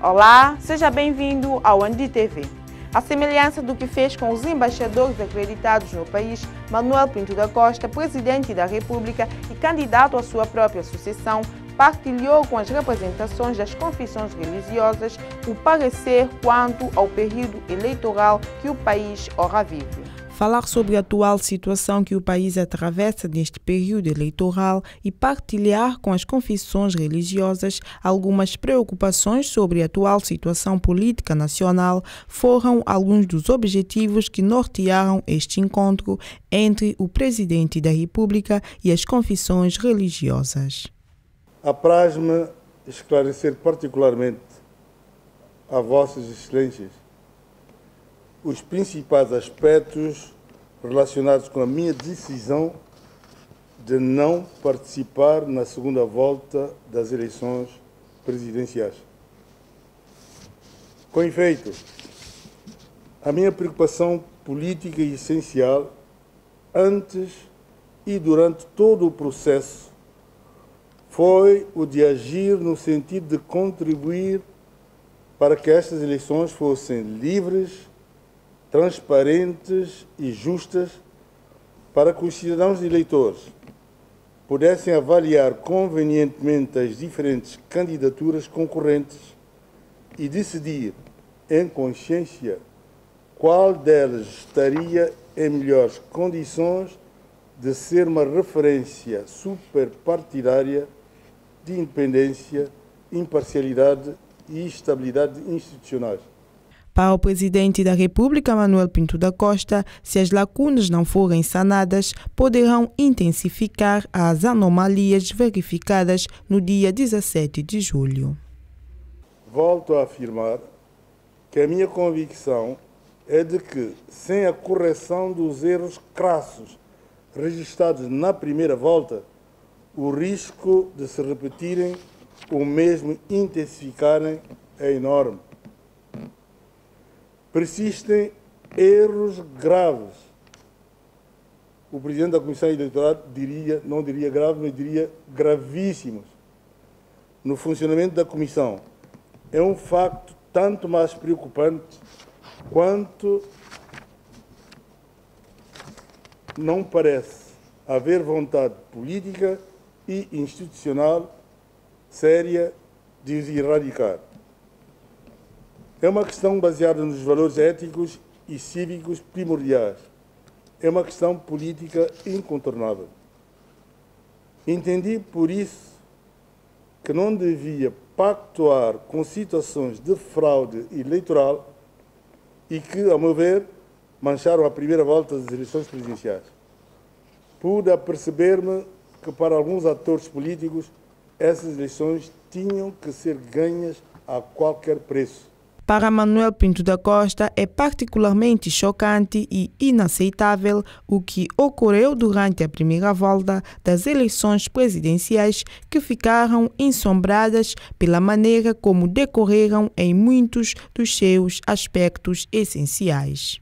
Olá, seja bem-vindo ao Andi TV. A semelhança do que fez com os embaixadores acreditados no país, Manuel Pinto da Costa, presidente da República e candidato à sua própria sucessão, partilhou com as representações das confissões religiosas o parecer quanto ao período eleitoral que o país ora vive falar sobre a atual situação que o país atravessa neste período eleitoral e partilhar com as confissões religiosas algumas preocupações sobre a atual situação política nacional foram alguns dos objetivos que nortearam este encontro entre o presidente da República e as confissões religiosas. Apraz-me esclarecer particularmente a Vossas Excelências os principais aspectos relacionados com a minha decisão de não participar na segunda volta das eleições presidenciais. Com efeito, a minha preocupação política e essencial, antes e durante todo o processo, foi o de agir no sentido de contribuir para que estas eleições fossem livres, transparentes e justas para que os cidadãos eleitores pudessem avaliar convenientemente as diferentes candidaturas concorrentes e decidir em consciência qual delas estaria em melhores condições de ser uma referência superpartidária de independência, imparcialidade e estabilidade institucionais. Para o presidente da República, Manuel Pinto da Costa, se as lacunas não forem sanadas, poderão intensificar as anomalias verificadas no dia 17 de julho. Volto a afirmar que a minha convicção é de que, sem a correção dos erros crassos registrados na primeira volta, o risco de se repetirem ou mesmo intensificarem é enorme persistem erros graves. O presidente da Comissão Eleitoral diria, não diria graves, mas diria gravíssimos no funcionamento da comissão. É um facto tanto mais preocupante quanto não parece haver vontade política e institucional séria de os erradicar. É uma questão baseada nos valores éticos e cívicos primordiais. É uma questão política incontornável. Entendi, por isso, que não devia pactuar com situações de fraude eleitoral e que, a meu ver, mancharam a primeira volta das eleições presidenciais. Pude aperceber-me que, para alguns atores políticos, essas eleições tinham que ser ganhas a qualquer preço. Para Manuel Pinto da Costa, é particularmente chocante e inaceitável o que ocorreu durante a primeira volta das eleições presidenciais, que ficaram ensombradas pela maneira como decorreram em muitos dos seus aspectos essenciais.